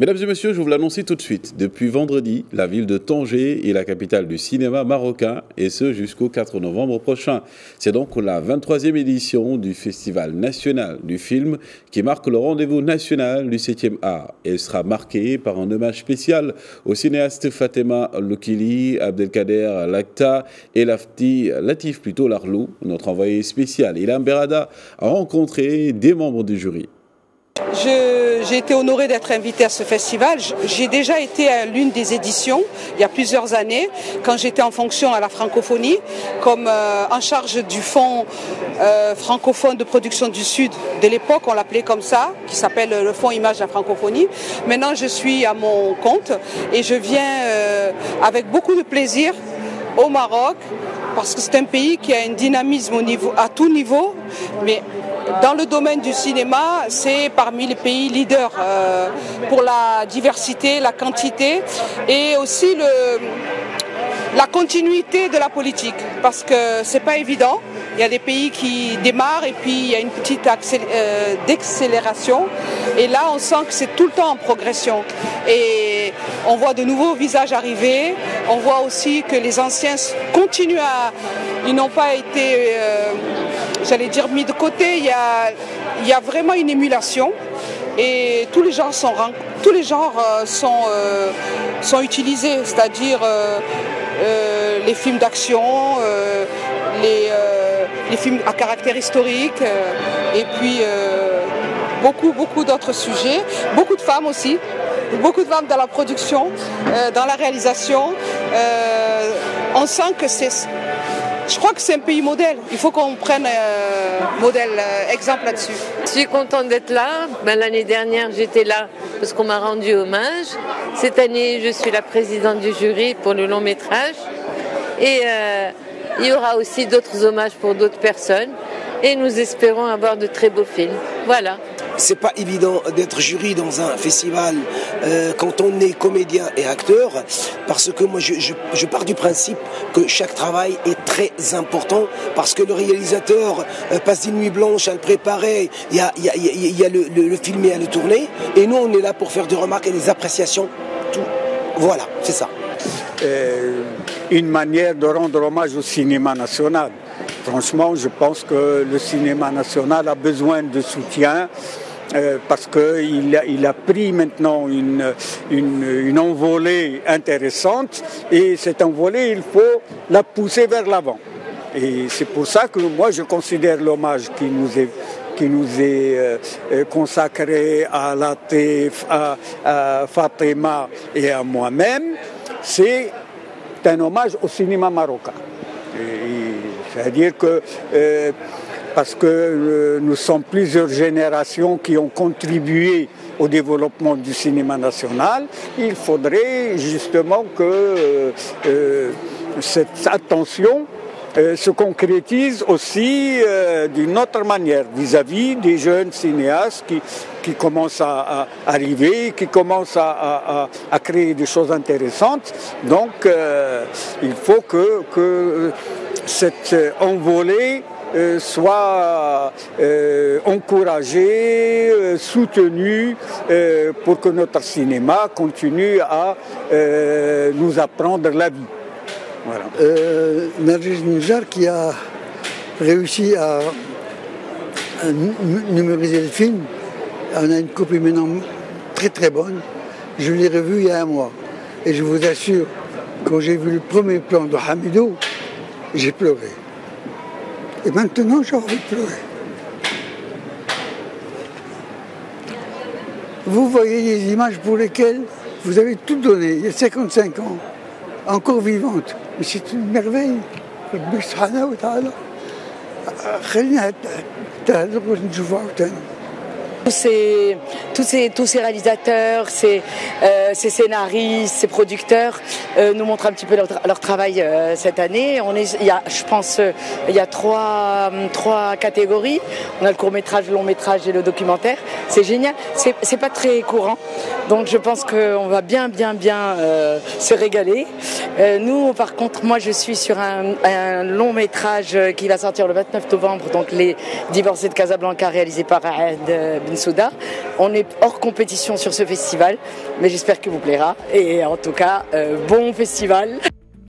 Mesdames et messieurs, je vous l'annonce tout de suite. Depuis vendredi, la ville de Tanger est la capitale du cinéma marocain, et ce jusqu'au 4 novembre prochain. C'est donc la 23e édition du Festival national du film qui marque le rendez-vous national du 7e art. Elle sera marquée par un hommage spécial au cinéaste Fatima Lokili, Abdelkader Lakta et Lafti Latif plutôt Larlou, notre envoyé spécial. Ilam Berada a rencontré des membres du jury. J'ai été honorée d'être invitée à ce festival. J'ai déjà été à l'une des éditions il y a plusieurs années, quand j'étais en fonction à la francophonie, comme euh, en charge du fonds euh, francophone de production du Sud de l'époque, on l'appelait comme ça, qui s'appelle le fonds Image de la francophonie. Maintenant, je suis à mon compte et je viens euh, avec beaucoup de plaisir au Maroc parce que c'est un pays qui a un dynamisme au niveau, à tout niveau, mais dans le domaine du cinéma, c'est parmi les pays leaders euh, pour la diversité, la quantité et aussi la continuité de la politique, parce que c'est pas évident. Il y a des pays qui démarrent et puis il y a une petite euh, décélération. Et là, on sent que c'est tout le temps en progression. Et on voit de nouveaux visages arriver. On voit aussi que les anciens continuent à... Ils n'ont pas été, euh, j'allais dire, mis de côté. Il y, a, vraiment une émulation et tous les genres sont, tous les genres euh, sont, sont utilisés, c'est-à-dire les films d'action, les, les films à caractère historique, euh, et puis euh, beaucoup, beaucoup d'autres sujets, beaucoup de femmes aussi, beaucoup de femmes dans la production, euh, dans la réalisation. on sent que c'est je crois que c'est un pays modèle. Il faut qu'on prenne modèle, exemple là-dessus. Je suis contente d'être là. Ben, L'année dernière, j'étais là parce qu'on m'a rendu hommage. Cette année, je suis la présidente du jury pour le long métrage. Et il y aura aussi d'autres hommages pour d'autres personnes et nous espérons avoir de très beaux films. Voilà. C'est pas évident d'être jury dans un festival euh, quand on est comédien et acteur, parce que moi je, pars du principe que chaque travail est très important, parce que le réalisateur euh, passe des nuits blanches à le préparer, il y a, le, le, le filmer, à le tourner, et nous on est là pour faire des remarques et des appréciations. Tout. Voilà, c'est ça. Euh, une manière de rendre hommage au cinéma national. Franchement, je pense que le cinéma national a besoin de soutien. Euh, parce qu'il a, pris maintenant une, une, envolée intéressante et cette envolée, il faut la pousser vers l'avant. Et c'est pour ça que moi, je considère l'hommage qui nous est qui nous est euh, consacré à la à, à Fatima et à moi-même, c'est un hommage au cinéma marocain. C'est-à-dire que, euh, parce que euh, nous sommes plusieurs générations qui ont contribué au développement du cinéma national, il faudrait justement que euh, cette attention euh, se concrétise aussi euh, d'une autre manière vis-à-vis des jeunes cinéastes qui, qui commencent à, arriver, qui commencent à, créer des choses intéressantes. Donc euh, il faut que, que cette envolée soit encouragée, soutenue pour que notre cinéma continue à nous apprendre la vie. Voilà. Euh, Nijar qui a réussi à, numériser le film. On a une copie maintenant très très bonne. Je l'ai revu il y a un mois. Et je vous assure, quand j'ai vu le premier plan de Hamidou, j'ai pleuré. Et maintenant, j'ai envie de pleurer. Vous voyez des images pour lesquelles vous avez tout donné il y a 55 ans, encore vivantes. Mais c'est une merveille. ربي سبحانه وتعالى خلينا نشوفها تاني tous ces, tous ces, tous ces réalisateurs, ces, euh, ces scénaristes, ces producteurs euh, nous montrent un petit peu leur, leur travail euh, cette année. On est, il y a, je pense, il y a trois, trois catégories. On a le court métrage, le long métrage et le documentaire. C'est génial. C'est, pas très courant, donc je pense qu'on va bien, bien, bien se régaler. nous, par contre, moi, je suis sur un, un, long métrage qui va sortir le 29 novembre, donc les divorcés de Casablanca, réalisé par Bensouda. On est hors compétition sur ce festival, mais j'espère qu'il vous plaira. Et en tout cas, bon festival.